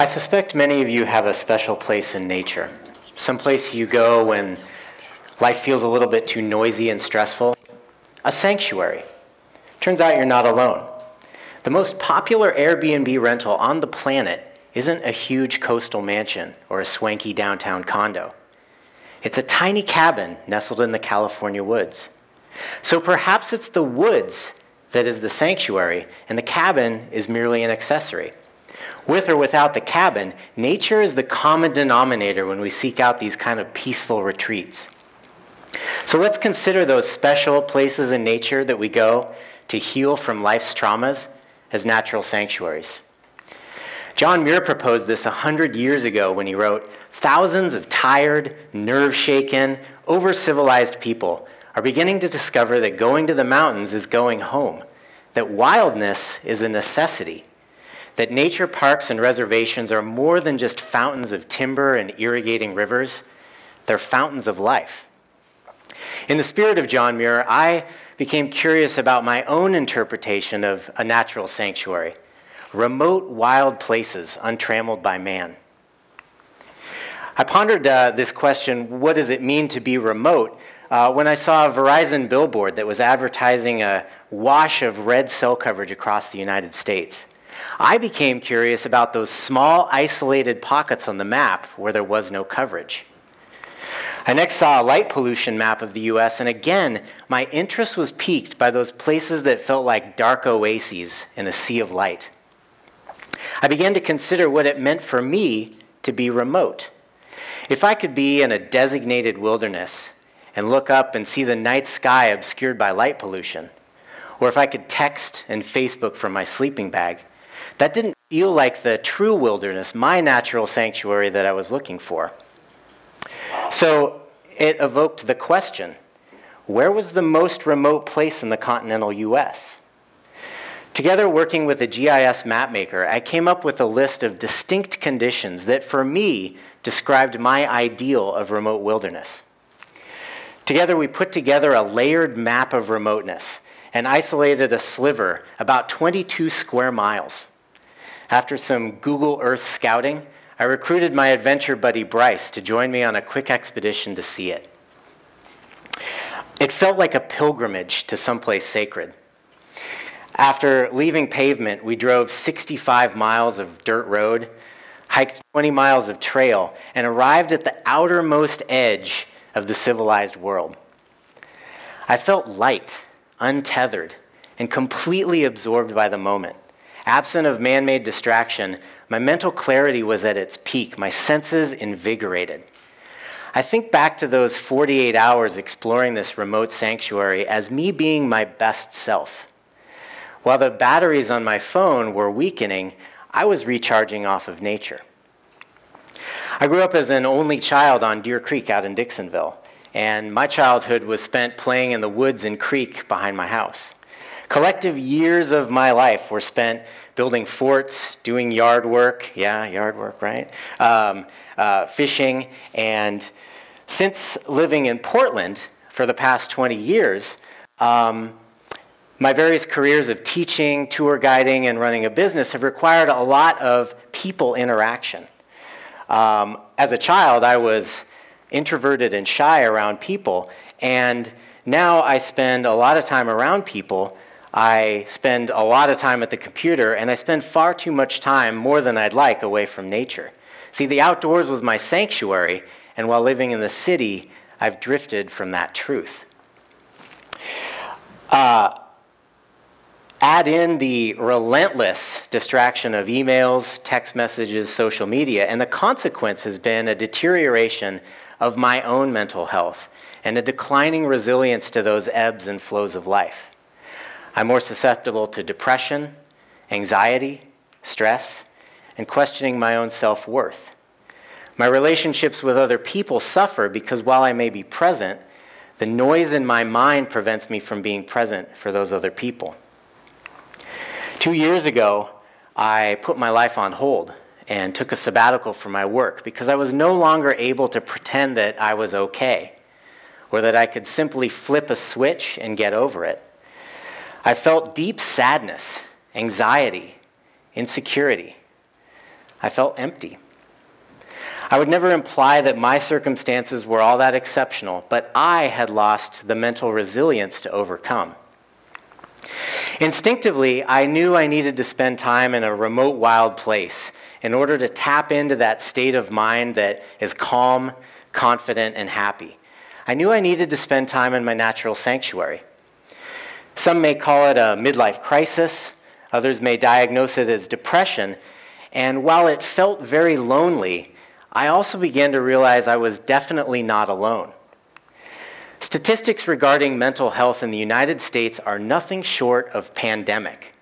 I suspect many of you have a special place in nature, some place you go when life feels a little bit too noisy and stressful. A sanctuary. Turns out you're not alone. The most popular Airbnb rental on the planet isn't a huge coastal mansion or a swanky downtown condo. It's a tiny cabin nestled in the California woods. So perhaps it's the woods that is the sanctuary, and the cabin is merely an accessory. With or without the cabin, nature is the common denominator when we seek out these kind of peaceful retreats. So let's consider those special places in nature that we go to heal from life's traumas as natural sanctuaries. John Muir proposed this 100 years ago when he wrote Thousands of tired, nerve shaken, over civilized people are beginning to discover that going to the mountains is going home, that wildness is a necessity, that nature parks and reservations are more than just fountains of timber and irrigating rivers, they're fountains of life. In the spirit of John Muir, I became curious about my own interpretation of a natural sanctuary remote, wild places untrammeled by man. I pondered uh, this question what does it mean to be remote? Uh, when I saw a Verizon billboard that was advertising a wash of red cell coverage across the United States. I became curious about those small, isolated pockets on the map where there was no coverage. I next saw a light pollution map of the US, and again, my interest was piqued by those places that felt like dark oases in a sea of light. I began to consider what it meant for me to be remote. If I could be in a designated wilderness and look up and see the night sky obscured by light pollution, or if I could text and Facebook from my sleeping bag, that didn't feel like the true wilderness, my natural sanctuary that I was looking for. So it evoked the question where was the most remote place in the continental US? Together, working with a GIS mapmaker, I came up with a list of distinct conditions that, for me, described my ideal of remote wilderness. Together, we put together a layered map of remoteness and isolated a sliver about 22 square miles. After some Google Earth scouting, I recruited my adventure buddy Bryce to join me on a quick expedition to see it. It felt like a pilgrimage to someplace sacred. After leaving pavement, we drove 65 miles of dirt road, hiked 20 miles of trail, and arrived at the outermost edge of the civilized world. I felt light, untethered, and completely absorbed by the moment. Absent of man made distraction, my mental clarity was at its peak, my senses invigorated. I think back to those 48 hours exploring this remote sanctuary as me being my best self. While the batteries on my phone were weakening, I was recharging off of nature. I grew up as an only child on Deer Creek out in Dixonville, and my childhood was spent playing in the woods and creek behind my house. Collective years of my life were spent building forts, doing yard work, yeah, yard work, right? Um, uh, fishing, and since living in Portland for the past 20 years, um, my various careers of teaching, tour guiding, and running a business have required a lot of people interaction. Um, as a child, I was introverted and shy around people, and now I spend a lot of time around people. I spend a lot of time at the computer, and I spend far too much time, more than I'd like, away from nature. See, the outdoors was my sanctuary, and while living in the city, I've drifted from that truth. Uh, Add in the relentless distraction of emails, text messages, social media, and the consequence has been a deterioration of my own mental health and a declining resilience to those ebbs and flows of life. I'm more susceptible to depression, anxiety, stress, and questioning my own self worth. My relationships with other people suffer because while I may be present, the noise in my mind prevents me from being present for those other people. Two years ago, I put my life on hold and took a sabbatical from my work because I was no longer able to pretend that I was okay or that I could simply flip a switch and get over it. I felt deep sadness, anxiety, insecurity. I felt empty. I would never imply that my circumstances were all that exceptional, but I had lost the mental resilience to overcome. Instinctively, I knew I needed to spend time in a remote, wild place in order to tap into that state of mind that is calm, confident, and happy. I knew I needed to spend time in my natural sanctuary. Some may call it a midlife crisis, others may diagnose it as depression, and while it felt very lonely, I also began to realize I was definitely not alone. Statistics regarding mental health in the United States are nothing short of pandemic.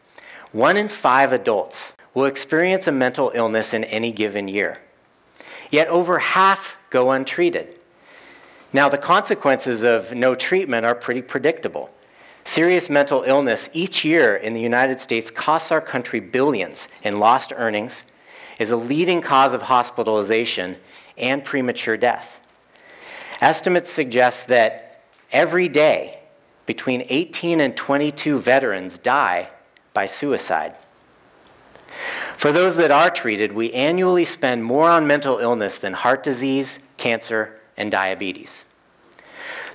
One in five adults will experience a mental illness in any given year. Yet over half go untreated. Now, the consequences of no treatment are pretty predictable. Serious mental illness each year in the United States costs our country billions in lost earnings, is a leading cause of hospitalization and premature death. Estimates suggest that every day, between 18 and 22 veterans die by suicide. For those that are treated, we annually spend more on mental illness than heart disease, cancer, and diabetes.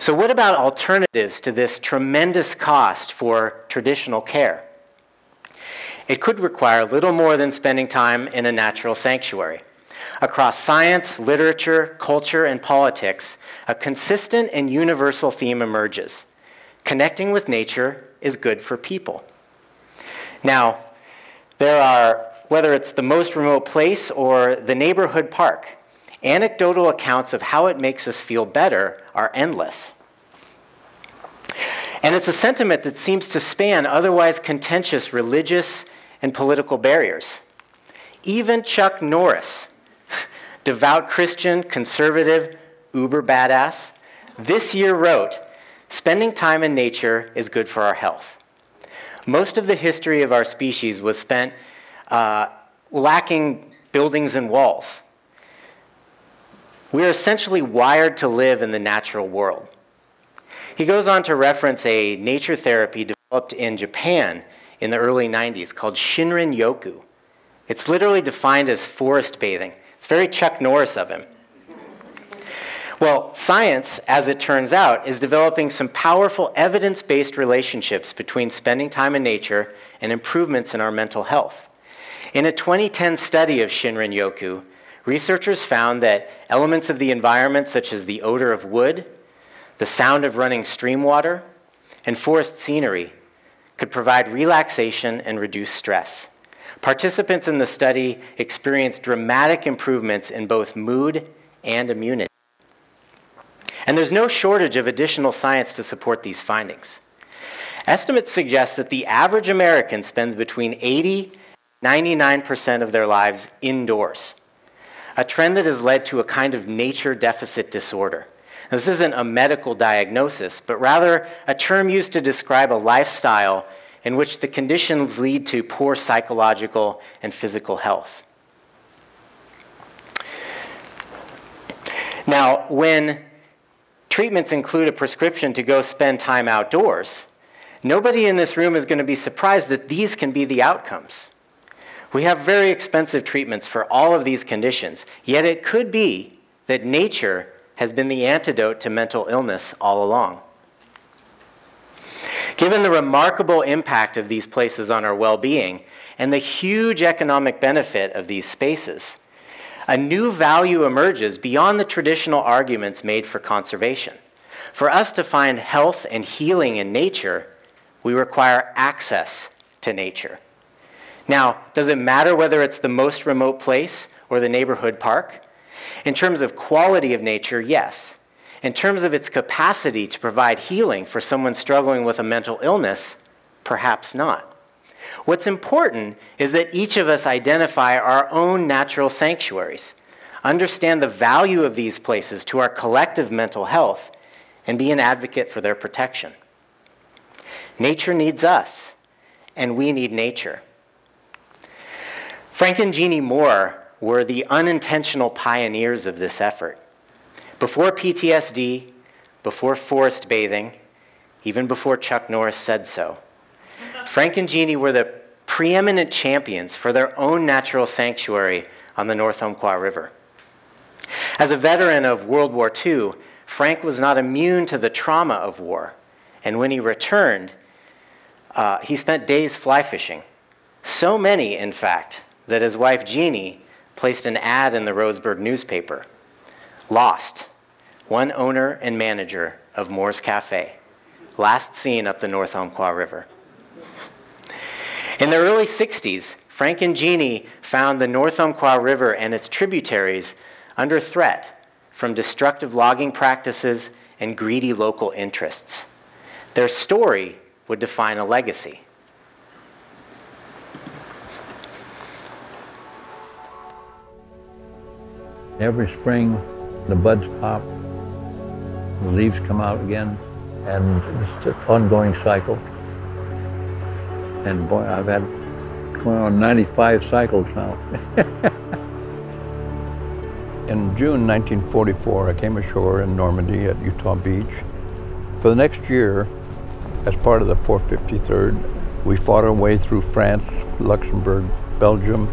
So, what about alternatives to this tremendous cost for traditional care? It could require little more than spending time in a natural sanctuary. Across science, literature, culture, and politics, a consistent and universal theme emerges. Connecting with nature is good for people. Now, there are, whether it's the most remote place or the neighborhood park, anecdotal accounts of how it makes us feel better are endless. And it's a sentiment that seems to span otherwise contentious religious and political barriers. Even Chuck Norris, devout Christian, conservative, uber badass, this year wrote, Spending time in nature is good for our health. Most of the history of our species was spent uh, lacking buildings and walls. We are essentially wired to live in the natural world. He goes on to reference a nature therapy developed in Japan in the early 90s called Shinrin Yoku. It's literally defined as forest bathing. It's very Chuck Norris of him. Well, science, as it turns out, is developing some powerful evidence based relationships between spending time in nature and improvements in our mental health. In a 2010 study of Shinrin Yoku, researchers found that elements of the environment, such as the odor of wood, the sound of running stream water, and forest scenery, could provide relaxation and reduce stress. Participants in the study experienced dramatic improvements in both mood and immunity. And there's no shortage of additional science to support these findings. Estimates suggest that the average American spends between 80 99% of their lives indoors, a trend that has led to a kind of nature deficit disorder. This isn't a medical diagnosis, but rather a term used to describe a lifestyle in which the conditions lead to poor psychological and physical health. Now, when treatments include a prescription to go spend time outdoors, nobody in this room is going to be surprised that these can be the outcomes. We have very expensive treatments for all of these conditions, yet it could be that nature has been the antidote to mental illness all along. Given the remarkable impact of these places on our well being and the huge economic benefit of these spaces, a new value emerges beyond the traditional arguments made for conservation. For us to find health and healing in nature, we require access to nature. Now, does it matter whether it's the most remote place or the neighborhood park? In terms of quality of nature, yes. In terms of its capacity to provide healing for someone struggling with a mental illness, perhaps not. What's important is that each of us identify our own natural sanctuaries, understand the value of these places to our collective mental health, and be an advocate for their protection. Nature needs us, and we need nature. Frank and Jeannie Moore were the unintentional pioneers of this effort. Before PTSD, before forest bathing, even before Chuck Norris said so, Frank and Jeannie were the preeminent champions for their own natural sanctuary on the North Umpqua River. As a veteran of World War II, Frank was not immune to the trauma of war, and when he returned, uh, he spent days fly fishing. So many, in fact, that his wife Jeannie placed an ad in the Roseburg newspaper. Lost, one owner and manager of Moore's Cafe, last seen up the North Umpqua River. In the early 60s, Frank and Jeannie found the North Umpqua River and its tributaries under threat from destructive logging practices and greedy local interests. Their story would define a legacy. Every spring, the buds pop, the leaves come out again, and it's an ongoing cycle. And boy, I've had going on 95 cycles now. in June 1944, I came ashore in Normandy at Utah Beach. For the next year, as part of the 453rd, we fought our way through France, Luxembourg, Belgium,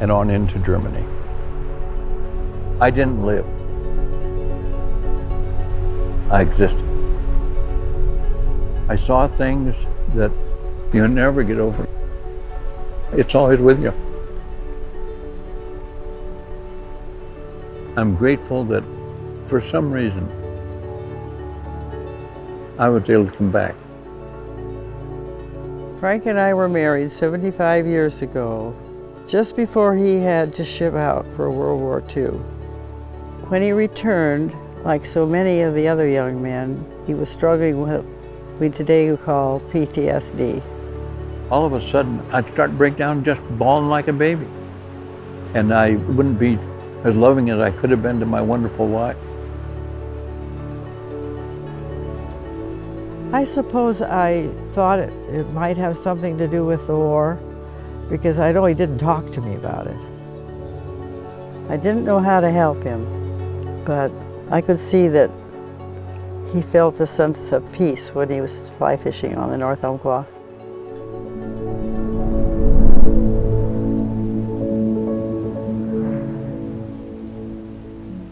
and on into Germany. I didn't live. I existed. I saw things that you never get over. It's always with you. I'm grateful that for some reason I was able to come back. Frank and I were married 75 years ago, just before he had to ship out for World War II. When he returned, like so many of the other young men, he was struggling with what we today call PTSD. All of a sudden, I'd start to break down just bawling like a baby. And I wouldn't be as loving as I could have been to my wonderful wife. I suppose I thought it, it might have something to do with the war because I know he didn't talk to me about it. I didn't know how to help him but I could see that he felt a sense of peace when he was fly fishing on the North Umpqua.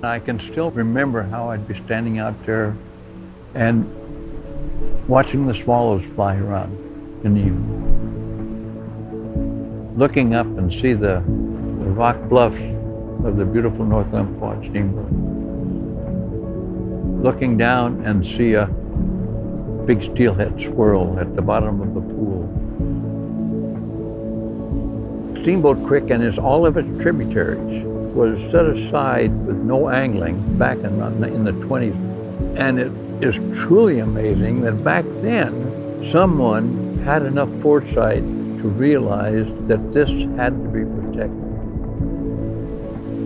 I can still remember how I'd be standing out there and watching the swallows fly around in the evening. Looking up and see the, the rock bluffs of the beautiful North Umpqua steamboat looking down and see a big steelhead swirl at the bottom of the pool. Steamboat Creek and its, all of its tributaries was set aside with no angling back in, in the 20s. And it is truly amazing that back then someone had enough foresight to realize that this had to be protected.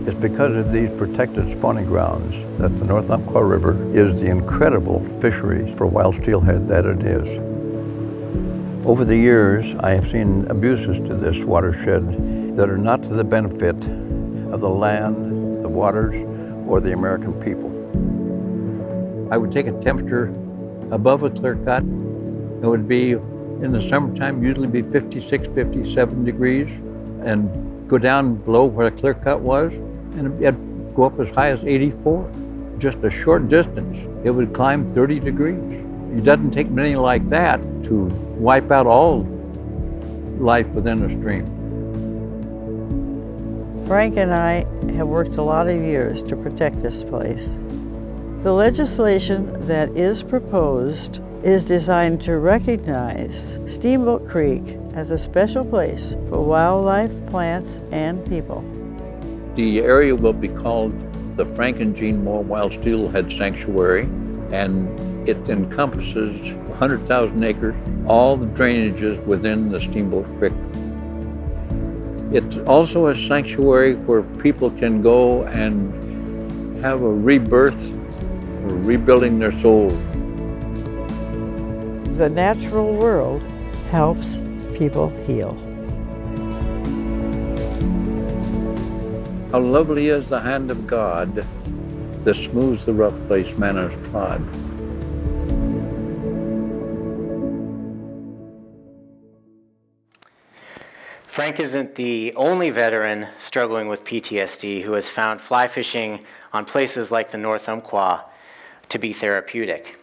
It's because of these protected spawning grounds that the North Umpqua River is the incredible fishery for wild steelhead that it is. Over the years, I have seen abuses to this watershed that are not to the benefit of the land, the waters, or the American people. I would take a temperature above a clear cut. It would be in the summertime, usually be 56, 57 degrees, and go down below where the clear cut was, and it'd go up as high as 84. Just a short distance, it would climb 30 degrees. It doesn't take many like that to wipe out all life within a stream. Frank and I have worked a lot of years to protect this place. The legislation that is proposed is designed to recognize Steamboat Creek as a special place for wildlife, plants, and people. The area will be called the Frank and Jeanne Moore Wild Steelhead Sanctuary, and it encompasses 100,000 acres, all the drainages within the Steamboat Creek. It's also a sanctuary where people can go and have a rebirth rebuilding their soul. The natural world helps people heal. How lovely is the hand of God that smooths the rough place man has trod. Frank isn't the only veteran struggling with PTSD who has found fly fishing on places like the North Umpqua to be therapeutic.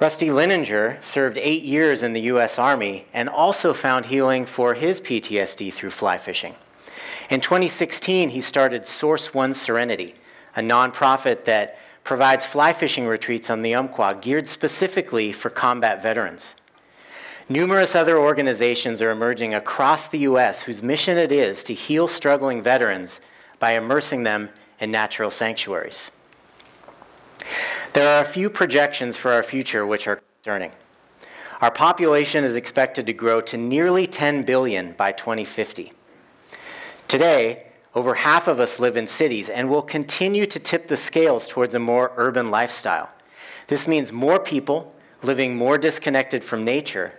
Rusty Lininger served eight years in the U.S. Army and also found healing for his PTSD through fly fishing. In 2016, he started Source One Serenity, a nonprofit that provides fly fishing retreats on the Umpqua geared specifically for combat veterans. Numerous other organizations are emerging across the U.S. whose mission it is to heal struggling veterans by immersing them in natural sanctuaries. There are a few projections for our future which are concerning. Our population is expected to grow to nearly 10 billion by 2050. Today, over half of us live in cities and will continue to tip the scales towards a more urban lifestyle. This means more people living more disconnected from nature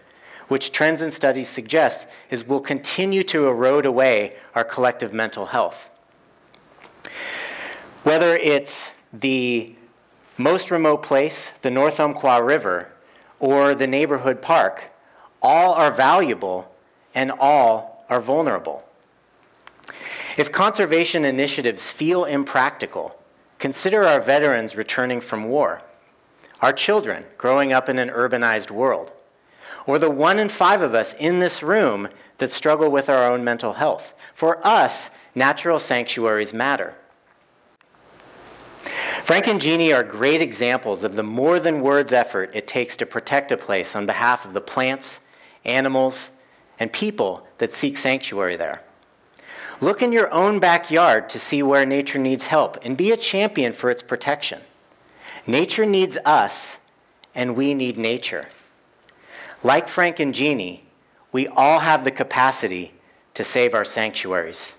which trends and studies suggest is will continue to erode away our collective mental health. Whether it's the most remote place, the North Umpqua River, or the neighborhood park, all are valuable and all are vulnerable. If conservation initiatives feel impractical, consider our veterans returning from war, our children growing up in an urbanized world, or the one in five of us in this room that struggle with our own mental health. For us, natural sanctuaries matter. Frank and Jeannie are great examples of the more than words effort it takes to protect a place on behalf of the plants, animals, and people that seek sanctuary there. Look in your own backyard to see where nature needs help and be a champion for its protection. Nature needs us, and we need nature. Like Frank and Jeannie, we all have the capacity to save our sanctuaries.